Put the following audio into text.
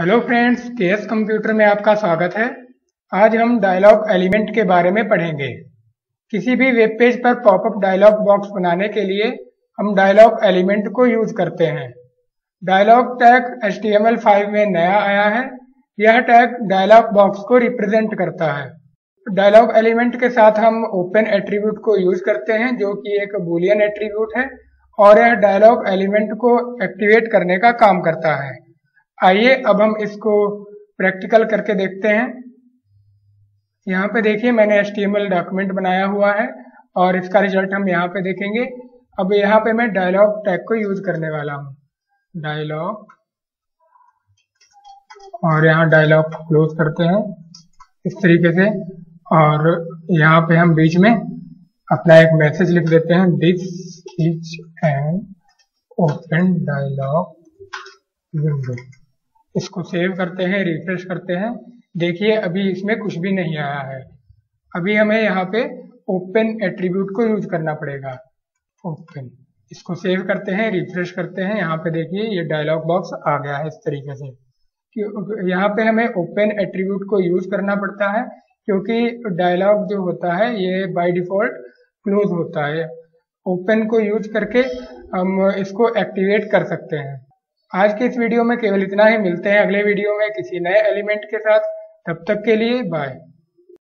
Hello friends, KS computer में आपका स्वागत है। आज हम डायलॉग एलिमेंट के बारे में पढ़ेंगे। किसी भी वेब पेज पर पॉपअप डायलॉग बॉक्स बनाने के लिए हम डायलॉग एलिमेंट को यूज़ करते हैं। डायलॉग टैग HTML5 में नया आया है। यह टैग डायलॉग बॉक्स को रिप्रेजेंट करता है। डायलॉग एलिमेंट के साथ हम ओपन एट्रीब्यूट को यूज़ करते हैं, जो कि एक बुलियन एट्रीब्यूट है, और यह डायलॉग एलिमेंट को एक्टिवेट करने का काम करता है। आइए अब हम इसको प्रैक्टिकल करके देखते हैं। यहाँ पे देखिए, मैंने एच डॉक्यूमेंट बनाया हुआ है और इसका रिज़ल्ट हम यहाँ पे देखेंगे। अब यहाँ पे मैं डायलॉग टैग को यूज़ करने वाला हूँ। डायलॉग और यहाँ डायलॉग क्लोज करते हैं इस तरीके से। और यहाँ पे हम बीच में अपना एक मैसेज लिख देते हैं। This is an open dialog window इसको सेव करते हैं रिफ्रेश करते हैं। देखिए, अभी इसमें कुछ भी नहीं आया है। अभी हमें यहाँ पे ओपन एट्रीब्यूट को यूज़ करना पड़ेगा। ओपन इसको सेव करते हैं रिफ्रेश करते हैं। यहाँ पे देखिए, ये डायलॉग बॉक्स आ गया है इस तरीके से। यहाँ पे हमें ओपन एट्रीब्यूट को यूज़ करना पड़ता है, क्योंकि डायलॉग जो होता है, ये बाय डिफ़ॉल्ट क्लोज होता है। ओपन को यूज़ करके हम इसको एक्टिवेट कर सकते हैं। आज के इस वीडियो में केवल इतना ही। मिलते हैं अगले वीडियो में किसी नए एलिमेंट के साथ। तब तक के लिए बाय।